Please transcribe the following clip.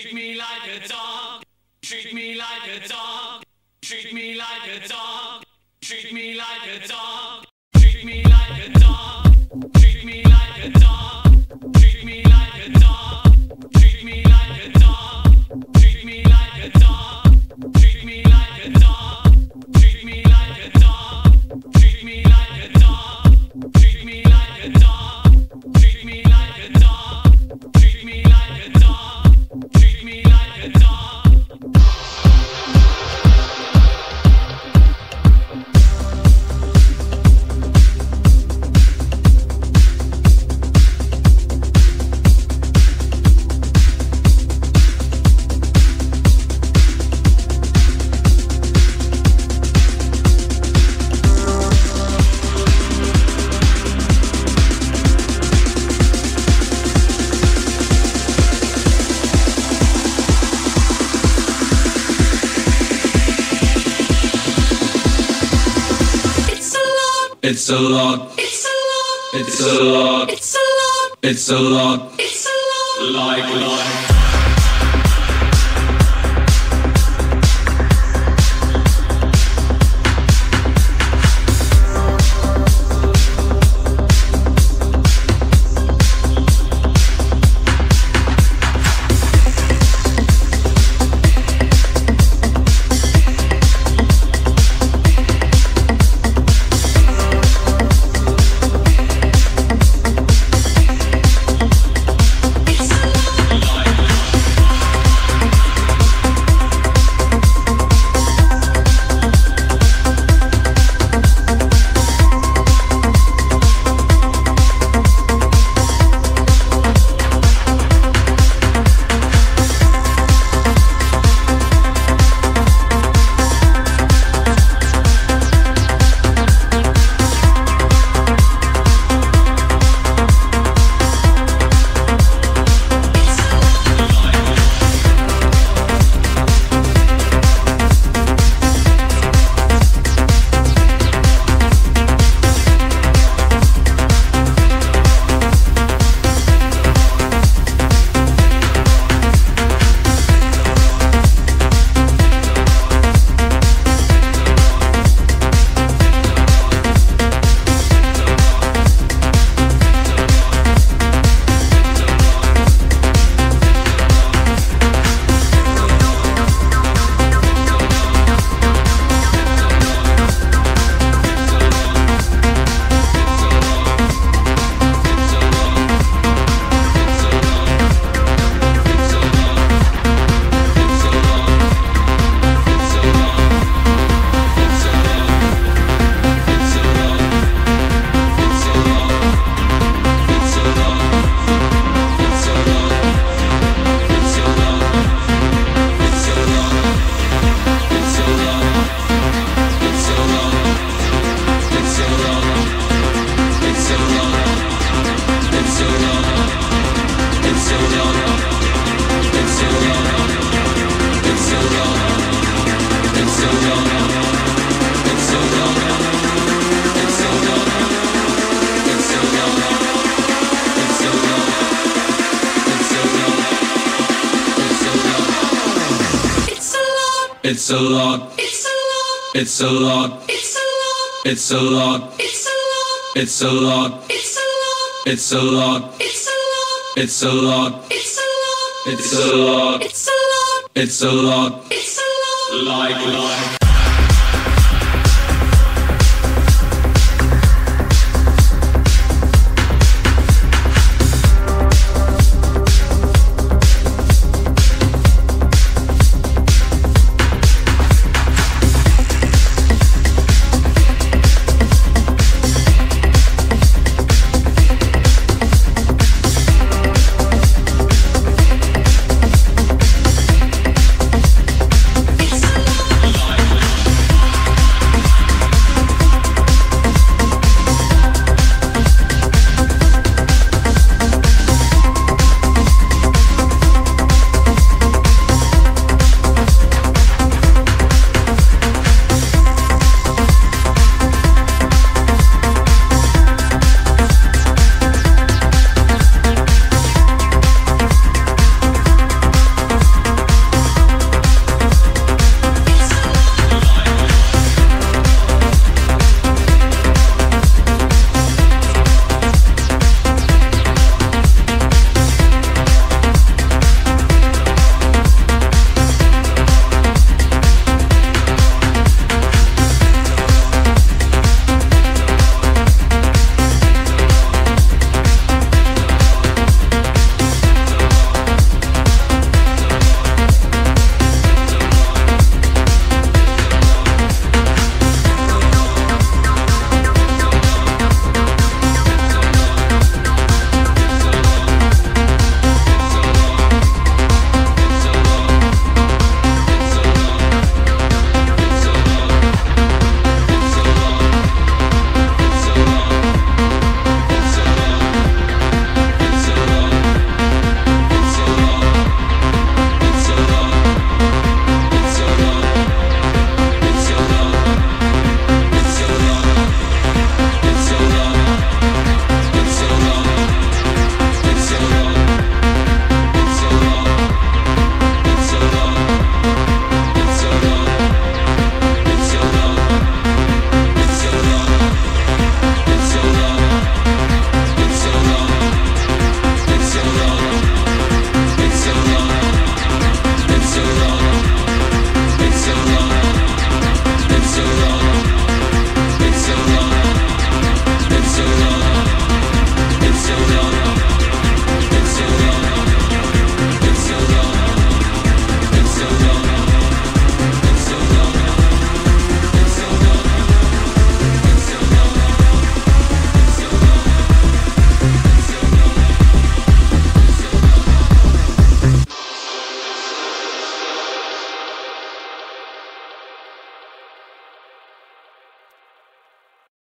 Treat me like a dog. Treat me like a dog. Treat me like a dog. Treat me like a dog. Treat me like a dog. Treat me like a dog. Treat me like a dog. It's a lot. It's a lot. It's a lot. It's a lot. It's a lot. It's a lot. Like, like. It's a lot. It's a lot. It's a lot. It's a lot. It's a lot. It's a lot. It's a lot. It's a lot. It's a lot. It's a lot. It's a lot. It's a lot. It's a lot. Like, like.